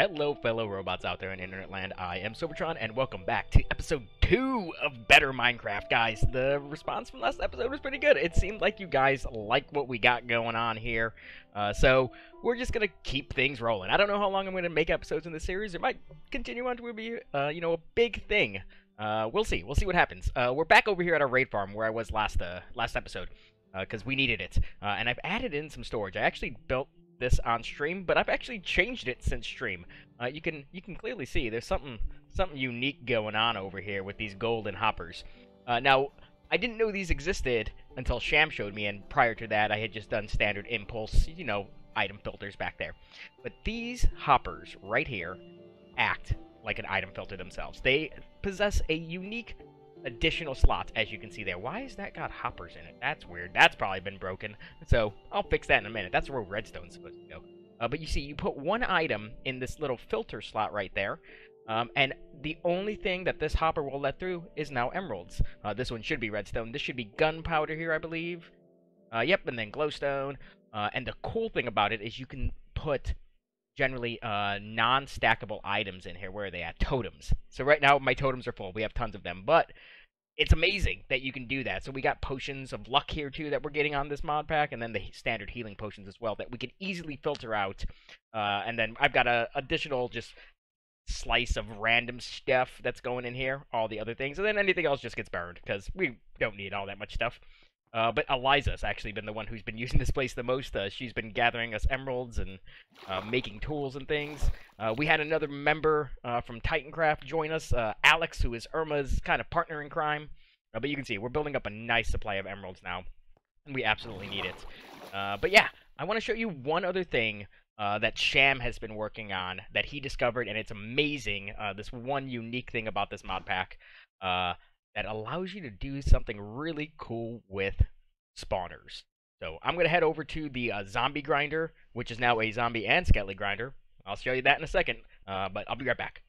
Hello, fellow robots out there in internet land. I am Sobertron, and welcome back to episode 2 of Better Minecraft, guys. The response from last episode was pretty good. It seemed like you guys like what we got going on here. Uh, so, we're just gonna keep things rolling. I don't know how long I'm gonna make episodes in this series. It might continue on to be, uh, you know, a big thing. Uh, we'll see. We'll see what happens. Uh, we're back over here at our raid farm where I was last, uh, last episode. Because we needed it. Uh, and I've added in some storage. I actually built this on stream, but I've actually changed it since stream. Uh, you can you can clearly see there's something something unique going on over here with these golden hoppers. Uh, now I didn't know these existed until Sham showed me, and prior to that I had just done standard impulse, you know, item filters back there. But these hoppers right here act like an item filter themselves. They possess a unique additional slots, as you can see there. Why has that got hoppers in it? That's weird. That's probably been broken. So, I'll fix that in a minute. That's where redstone's supposed to go. Uh, but you see, you put one item in this little filter slot right there, um, and the only thing that this hopper will let through is now emeralds. Uh, this one should be redstone. This should be gunpowder here, I believe. Uh, yep, and then glowstone. Uh, and the cool thing about it is you can put generally uh, non-stackable items in here. Where are they at? Totems. So right now my totems are full. We have tons of them, but it's amazing that you can do that. So we got potions of luck here too that we're getting on this mod pack, and then the standard healing potions as well that we can easily filter out. Uh, and then I've got a additional just slice of random stuff that's going in here, all the other things, and then anything else just gets burned because we don't need all that much stuff. Uh, but Eliza's actually been the one who's been using this place the most. Uh, she's been gathering us emeralds and uh, making tools and things. Uh, we had another member uh, from Titancraft join us, uh, Alex, who is Irma's kind of partner in crime. but you can see we're building up a nice supply of emeralds now, and we absolutely need it. but yeah, I want to show you one other thing that Sham has been working on that he discovered, and it's amazing. this one unique thing about this mod pack that allows you to do something really cool with spawners. So I'm going to head over to the uh, zombie grinder, which is now a zombie and skelly grinder. I'll show you that in a second, uh, but I'll be right back.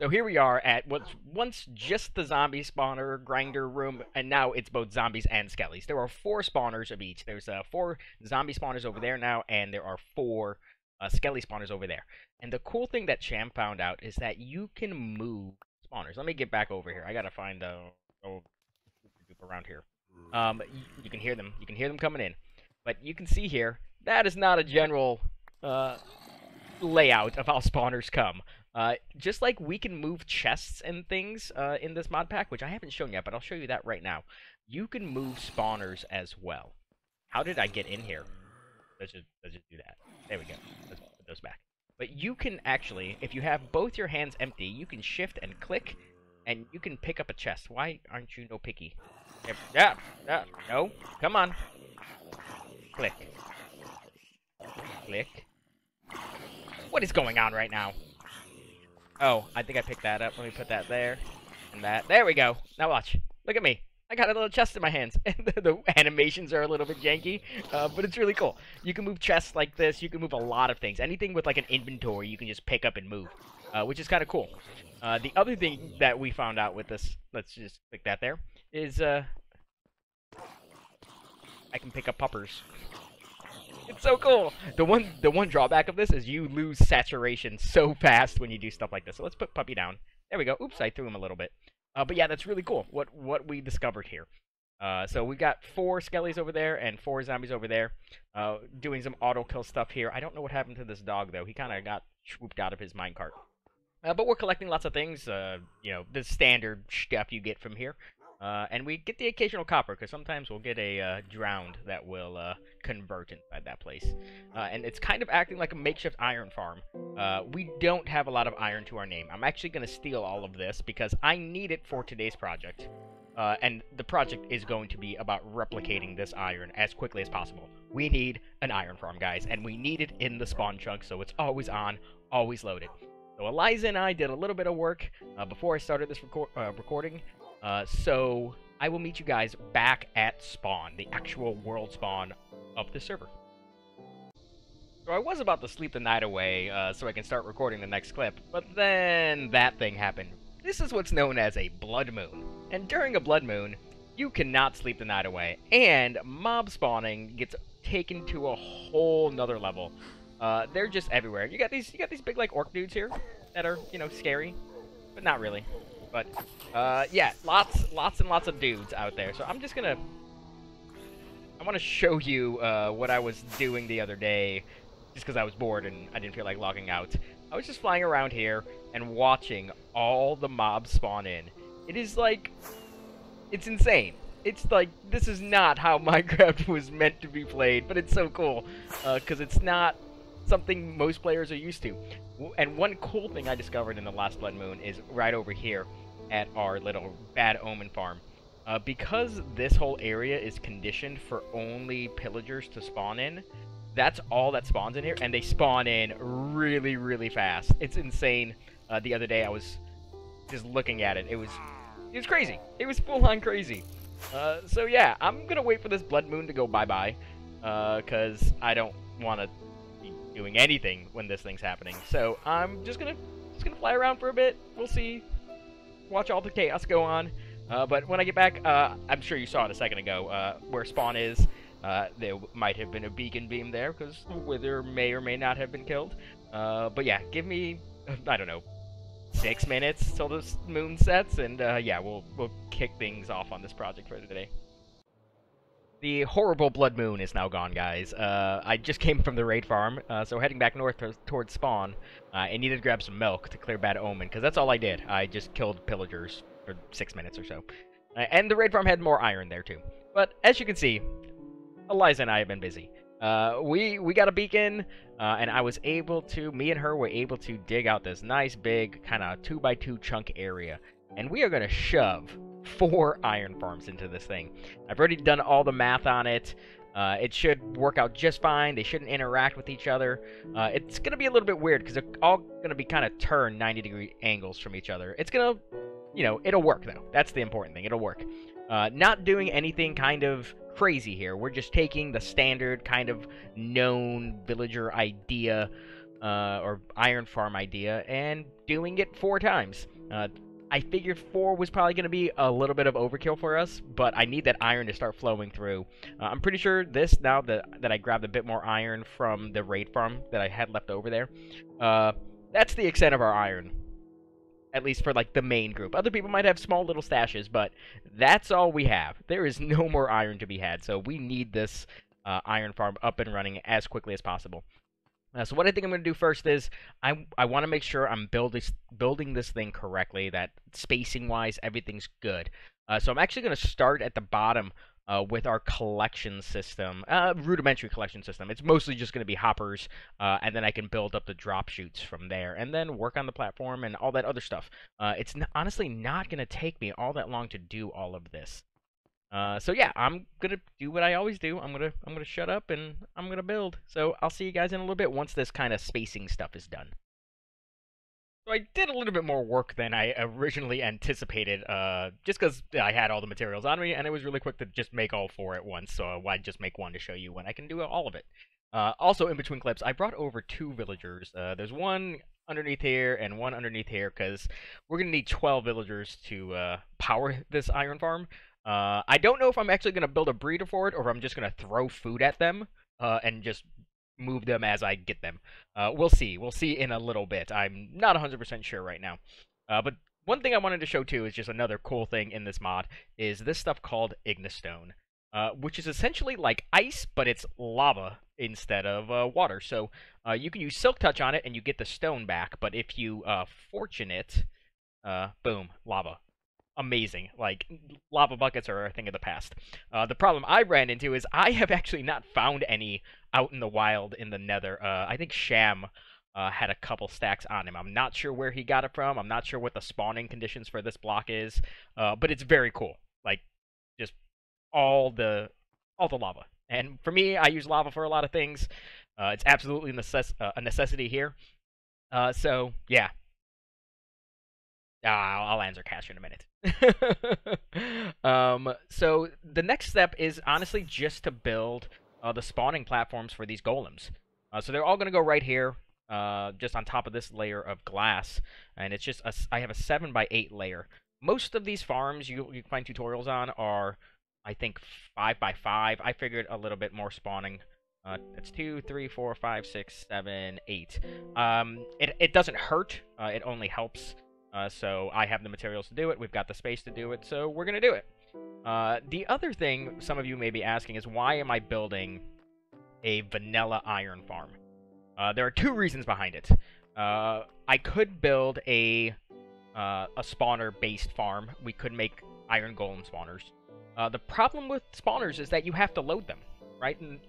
So here we are at what's once just the zombie spawner grinder room, and now it's both zombies and skellies. There are four spawners of each. There's uh, four zombie spawners over there now, and there are four uh, skelly spawners over there. And the cool thing that Sham found out is that you can move spawners. Let me get back over here. I gotta find the oh, around here. Um, you, you, can hear them. You can hear them coming in. But you can see here that is not a general uh, layout of how spawners come. Uh, just like we can move chests and things uh, in this mod pack, which I haven't shown yet, but I'll show you that right now. You can move spawners as well. How did I get in here? Let's just, let's just do that. There we go. Let's put those back. But you can actually, if you have both your hands empty, you can shift and click, and you can pick up a chest. Why aren't you no picky? Yeah, yeah, no, come on. Click. Click. What is going on right now? Oh, I think I picked that up. Let me put that there. And that. There we go. Now watch. Look at me. I got a little chest in my hands. And the, the animations are a little bit janky, uh, but it's really cool. You can move chests like this. You can move a lot of things. Anything with like an inventory, you can just pick up and move, uh, which is kind of cool. Uh, the other thing that we found out with this, let's just click that there, is uh, I can pick up puppers. It's so cool. The one, the one drawback of this is you lose saturation so fast when you do stuff like this. So let's put puppy down. There we go. Oops, I threw him a little bit. Uh, but yeah, that's really cool. What what we discovered here. Uh, so we've got four skellies over there and four zombies over there, uh, doing some auto kill stuff here. I don't know what happened to this dog though. He kind of got swooped out of his minecart. Uh, but we're collecting lots of things. Uh, you know, the standard stuff you get from here. Uh, and we get the occasional copper, because sometimes we'll get a uh, drowned that will uh, convert inside that place. Uh, and it's kind of acting like a makeshift iron farm. Uh, we don't have a lot of iron to our name. I'm actually going to steal all of this, because I need it for today's project. Uh, and the project is going to be about replicating this iron as quickly as possible. We need an iron farm, guys, and we need it in the spawn chunk, so it's always on, always loaded. So Eliza and I did a little bit of work before I started this record recording, uh, so I will meet you guys back at spawn, the actual world spawn of the server. So I was about to sleep the night away uh, so I can start recording the next clip, but then that thing happened. This is what's known as a blood moon. And during a blood moon, you cannot sleep the night away, and mob spawning gets taken to a whole nother level. Uh, they're just everywhere. You got these, you got these big like orc dudes here that are, you know, scary, but not really. But uh, yeah, lots, lots and lots of dudes out there. So I'm just gonna, I want to show you uh, what I was doing the other day, just because I was bored and I didn't feel like logging out. I was just flying around here and watching all the mobs spawn in. It is like, it's insane. It's like, this is not how Minecraft was meant to be played, but it's so cool, because uh, it's not something most players are used to. And one cool thing I discovered in the last Blood Moon is right over here at our little Bad Omen farm. Uh, because this whole area is conditioned for only pillagers to spawn in, that's all that spawns in here, and they spawn in really, really fast. It's insane. Uh, the other day I was just looking at it. It was, it was crazy. It was full-on crazy. Uh, so yeah, I'm gonna wait for this Blood Moon to go bye-bye, because uh, I don't want to doing anything when this thing's happening. So I'm just gonna, just gonna fly around for a bit. We'll see. Watch all the chaos go on. Uh, but when I get back, uh, I'm sure you saw it a second ago, uh, where spawn is. Uh, there might have been a beacon beam there, because Wither may or may not have been killed. Uh, but yeah, give me, I don't know, six minutes till the moon sets, and uh, yeah, we'll, we'll kick things off on this project for today. The horrible blood moon is now gone, guys. Uh, I just came from the raid farm, uh, so heading back north towards spawn. Uh, I needed to grab some milk to clear bad omen, because that's all I did. I just killed pillagers for six minutes or so. Uh, and the raid farm had more iron there, too. But as you can see, Eliza and I have been busy. Uh, we we got a beacon, uh, and I was able to, me and her were able to dig out this nice big kind of two by two chunk area, and we are gonna shove four iron farms into this thing. I've already done all the math on it. Uh, it should work out just fine. They shouldn't interact with each other. Uh, it's going to be a little bit weird because they're all going to be kind of turned 90 degree angles from each other. It's going to, you know, it'll work though. That's the important thing. It'll work. Uh, not doing anything kind of crazy here. We're just taking the standard kind of known villager idea uh, or iron farm idea and doing it four times. I figured four was probably going to be a little bit of overkill for us, but I need that iron to start flowing through. Uh, I'm pretty sure this, now that, that I grabbed a bit more iron from the raid farm that I had left over there, uh, that's the extent of our iron at least for like the main group. Other people might have small little stashes, but that's all we have. There is no more iron to be had, so we need this uh, iron farm up and running as quickly as possible. Uh, so what I think I'm going to do first is I I want to make sure I'm building building this thing correctly, that spacing wise everything's good. Uh, so I'm actually going to start at the bottom uh, with our collection system, uh, rudimentary collection system. It's mostly just going to be hoppers, uh, and then I can build up the drop chutes from there, and then work on the platform and all that other stuff. Uh, it's honestly not going to take me all that long to do all of this. Uh, so yeah, I'm gonna do what I always do. I'm gonna I'm gonna shut up and I'm gonna build. So I'll see you guys in a little bit once this kind of spacing stuff is done. So I did a little bit more work than I originally anticipated, uh, just because I had all the materials on me, and it was really quick to just make all four at once, so why just make one to show you when I can do all of it. Uh, also, in between clips, I brought over two villagers. Uh, there's one underneath here and one underneath here, because we're going to need 12 villagers to uh, power this iron farm. Uh, I don't know if I'm actually going to build a breeder for it, or if I'm just going to throw food at them uh, and just move them as I get them. Uh, we'll see. We'll see in a little bit. I'm not 100% sure right now. Uh, but one thing I wanted to show too is just another cool thing in this mod is this stuff called Ignistone, uh, which is essentially like ice, but it's lava instead of uh, water. So you can use Silk Touch on it and you get the stone back, but if you fortune it, boom, lava amazing. Like lava buckets are a thing of the past. Uh, the problem I ran into is I have actually not found any out in the wild in the Nether. Uh, I think Sham uh, had a couple stacks on him. I'm not sure where he got it from. I'm not sure what the spawning conditions for this block is, uh, but it's very cool. Like just all the all the lava. And for me, I use lava for a lot of things. Uh, it's absolutely necess- uh, a necessity here. so yeah, uh, I'll answer Cash in a minute. um, so the next step is honestly just to build uh, the spawning platforms for these golems. Uh, so they're all going to go right here, uh, just on top of this layer of glass, and it's just a, I have a seven by eight layer. Most of these farms you you find tutorials on are, I think, five by five. I figured a little bit more spawning Uh, that's two, three, four, five, six, seven, eight. Um, it, it doesn't hurt. Uh, it only helps. Uh, so I have the materials to do it. We've got the space to do it. So we're going to do it. Uh, the other thing some of you may be asking is why am I building a vanilla iron farm? Uh, there are two reasons behind it. Uh, I could build a uh, a spawner-based farm. We could make iron golem spawners. Uh, the problem with spawners is that you have to load them, right? And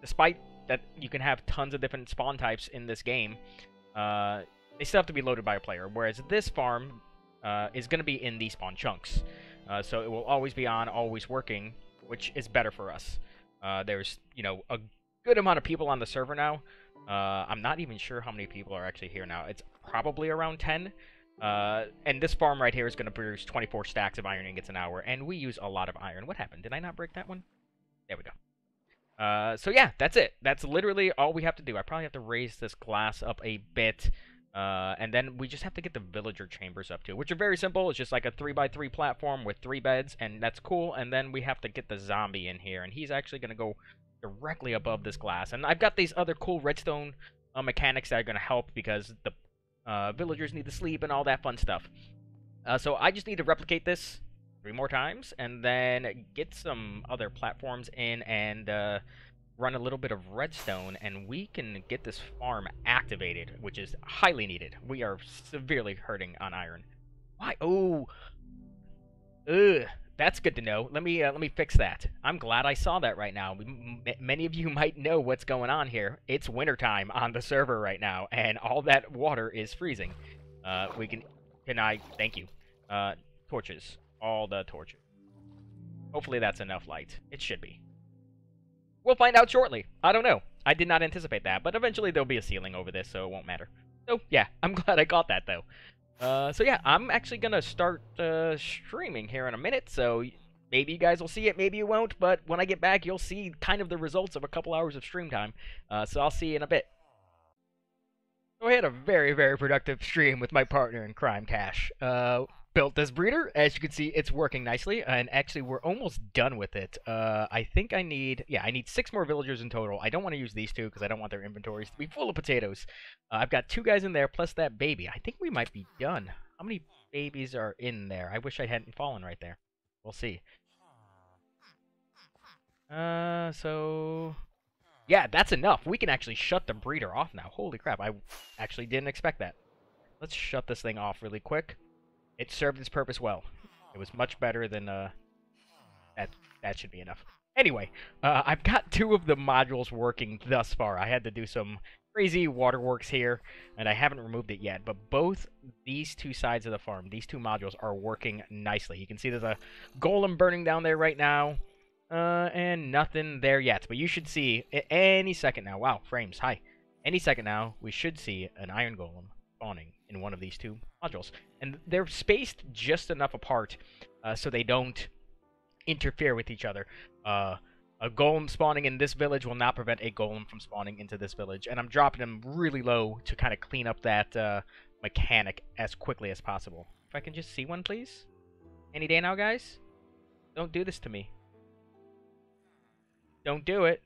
despite that you can have tons of different spawn types in this game, they still have to be loaded by a player. Whereas this farm uh, is going to be in these spawn chunks. Uh, so it will always be on, always working, which is better for us. Uh, there's, you know, a good amount of people on the server now. Uh, I'm not even sure how many people are actually here now. It's probably around 10. Uh, and this farm right here is going to produce 24 stacks of iron ingots an hour, and we use a lot of iron. What happened? Did I not break that one? There we go. Uh, so yeah, that's it. That's literally all we have to do. I probably have to raise this glass up a bit, uh, and then we just have to get the villager chambers up too, which are very simple. It's just like a 3x3 platform with three beds, and that's cool. And then we have to get the zombie in here, and he's actually going to go directly above this glass. And I've got these other cool redstone uh, mechanics that are going to help because the uh, villagers need to sleep and all that fun stuff. Uh, so I just need to replicate this three more times and then get some other platforms in and uh, run a little bit of redstone and we can get this farm activated, which is highly needed. We are severely hurting on iron. Why? Oh, ugh. That's good to know. Let me uh, let me fix that. I'm glad I saw that right now. Many of you might know what's going on here. It's wintertime on the server right now, and all that water is freezing. Uh, we can... Can I... Thank you. Uh, torches. All the torches. Hopefully that's enough light. It should be. We'll find out shortly. I don't know. I did not anticipate that, but eventually there'll be a ceiling over this, so it won't matter. So, yeah, I'm glad I got that, though. Uh, so yeah, I'm actually gonna start uh, streaming here in a minute, so maybe you guys will see it, maybe you won't, but when I get back, you'll see kind of the results of a couple hours of stream time. Uh, so I'll see you in a bit. So I had a very, very productive stream with my partner in crime, Cash. Uh, built this breeder. As you can see, it's working nicely, and actually, we're almost done with it. Uh, I think I need, yeah, I need six more villagers in total. I don't want to use these two because I don't want their inventories to be full of potatoes. Uh, I've got two guys in there plus that baby. I think we might be done. How many babies are in there? I wish I hadn't fallen right there. We'll see. Uh, so... Yeah, that's enough. We can actually shut the breeder off now. Holy crap, I actually didn't expect that. Let's shut this thing off really quick. It served its purpose well. It was much better than, uh, that, that should be enough. Anyway, uh, I've got two of the modules working thus far. I had to do some crazy waterworks here, and I haven't removed it yet. But both these two sides of the farm, these two modules, are working nicely. You can see there's a golem burning down there right now, uh, and nothing there yet. But you should see any second now. Wow, frames, hi. Any second now, we should see an iron golem spawning in one of these two modules. And they're spaced just enough apart uh, so they don't interfere with each other. Uh, a golem spawning in this village will not prevent a golem from spawning into this village. And I'm dropping them really low to kind of clean up that uh, mechanic as quickly as possible. If I can just see one, please. Any day now, guys? Don't do this to me. Don't do it.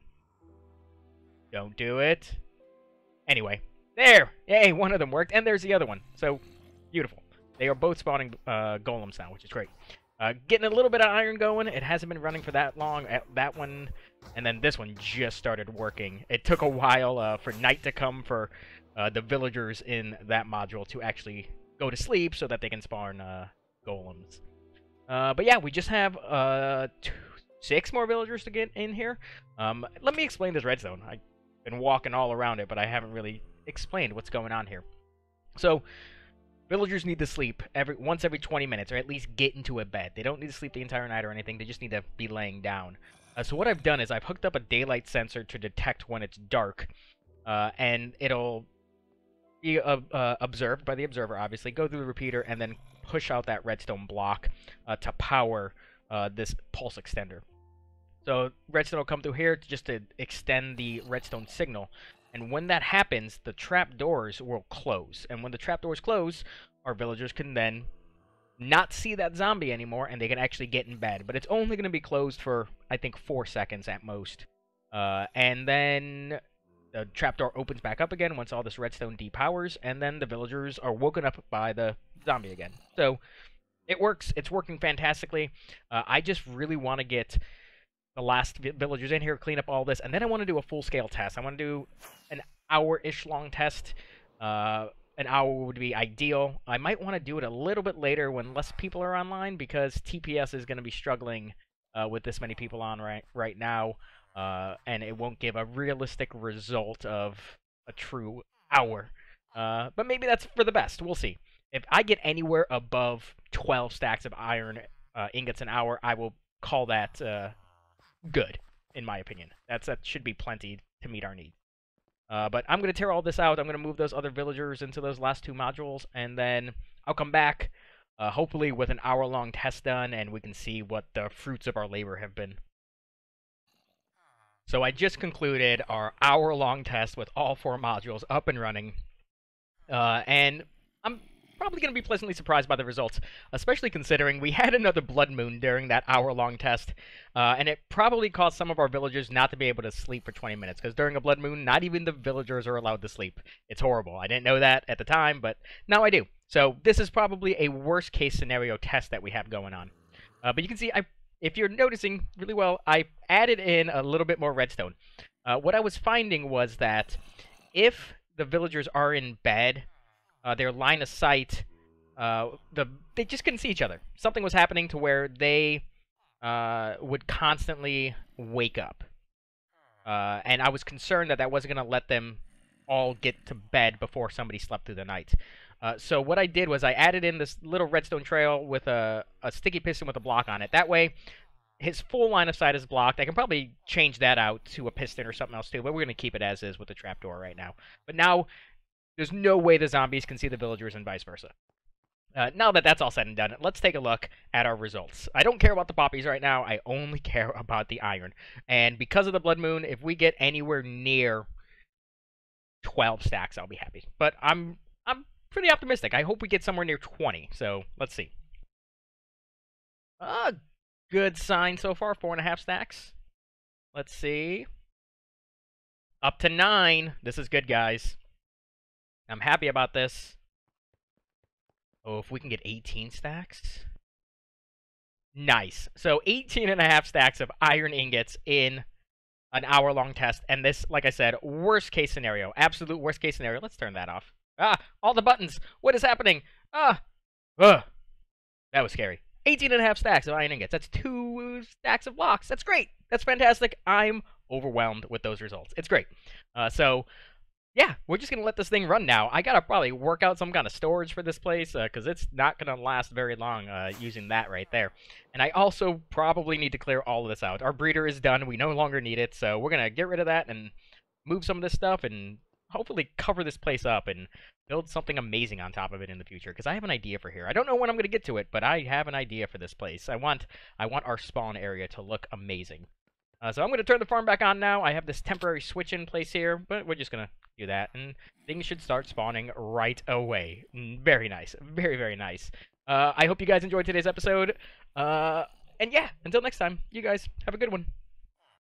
Don't do it. Anyway, there! Yay, one of them worked, and there's the other one. So, beautiful. They are both spawning uh, golems now, which is great. Uh, getting a little bit of iron going. It hasn't been running for that long. That one, and then this one just started working. It took a while uh, for night to come for uh, the villagers in that module to actually go to sleep so that they can spawn uh, golems. Uh, but yeah, we just have two, six more villagers to get in here. Um, let me explain this redstone. I've been walking all around it, but I haven't really explained what's going on here. So, villagers need to sleep every once every 20 minutes, or at least get into a bed. They don't need to sleep the entire night or anything. They just need to be laying down. Uh, so what I've done is I've hooked up a daylight sensor to detect when it's dark, uh, and it'll be uh, uh observed by the observer, obviously, go through the repeater, and then push out that redstone block uh, to power uh, this pulse extender. So redstone will come through here just to extend the redstone signal. And when that happens, the trap doors will close. And when the trap doors close, our villagers can then not see that zombie anymore and they can actually get in bed. But it's only going to be closed for, I think, four seconds at most. Uh, and then the trapdoor opens back up again once all this redstone depowers, and then the villagers are woken up by the zombie again. So it works. It's working fantastically. Uh, I just really want to get the last villagers in here, clean up all this, and then I want to do a full-scale test. I want to do an hour-ish long test. Uh, an hour would be ideal. I might want to do it a little bit later when less people are online because TPS is going to be struggling uh, with this many people on right right now, uh, and it won't give a realistic result of a true hour. Uh, but maybe that's for the best. We'll see. If I get anywhere above 12 stacks of iron uh, ingots an hour, I will call that uh, good, in my opinion. That's that should be plenty to meet our need. Uh, but I'm going to tear all this out. I'm going to move those other villagers into those last two modules, and then I'll come back, uh, hopefully with an hour-long test done, and we can see what the fruits of our labor have been. So I just concluded our hour-long test with all four modules up and running, uh, and I'm probably going to be pleasantly surprised by the results, especially considering we had another blood moon during that hour-long test, uh, and it probably caused some of our villagers not to be able to sleep for 20 minutes, because during a blood moon, not even the villagers are allowed to sleep. It's horrible. I didn't know that at the time, but now I do. So this is probably a worst-case scenario test that we have going on. Uh, but you can see, I, if you're noticing really well, I added in a little bit more redstone. Uh, what I was finding was that if the villagers are in bed uh, their line of sight, uh, the they just couldn't see each other. Something was happening to where they uh, would constantly wake up, uh, and I was concerned that that wasn't going to let them all get to bed before somebody slept through the night. Uh, so what I did was I added in this little redstone trail with a, a sticky piston with a block on it. That way, his full line of sight is blocked. I can probably change that out to a piston or something else too, but we're going to keep it as is with the trapdoor right now. But now there's no way the zombies can see the villagers and vice versa. Uh, now that that's all said and done, let's take a look at our results. I don't care about the poppies right now. I only care about the iron. And because of the blood moon, if we get anywhere near 12 stacks, I'll be happy. But I'm I'm pretty optimistic. I hope we get somewhere near 20. So let's see. Uh, good sign so far. Four and a half stacks. Let's see. Up to nine. This is good, guys. I'm happy about this. Oh, if we can get 18 stacks. Nice. So 18 and a half stacks of iron ingots in an hour-long test. And this, like I said, worst case scenario. Absolute worst case scenario. Let's turn that off. Ah, all the buttons. What is happening? Ah. Ugh. That was scary. 18 and a half stacks of iron ingots. That's two stacks of blocks. That's great. That's fantastic. I'm overwhelmed with those results. It's great. Uh, so yeah, we're just gonna let this thing run now. I gotta probably work out some kind of storage for this place because uh, it's not gonna last very long uh, using that right there. And I also probably need to clear all of this out. Our breeder is done. We no longer need it, so we're gonna get rid of that and move some of this stuff and hopefully cover this place up and build something amazing on top of it in the future because I have an idea for here. I don't know when I'm going to get to it, but I have an idea for this place. I want I want our spawn area to look amazing. Uh, so I'm going to turn the farm back on now. I have this temporary switch in place here, but we're just going to do that, and things should start spawning right away. Mm, very nice. Very, very nice. Uh, I hope you guys enjoyed today's episode. Uh, and yeah, until next time, you guys have a good one.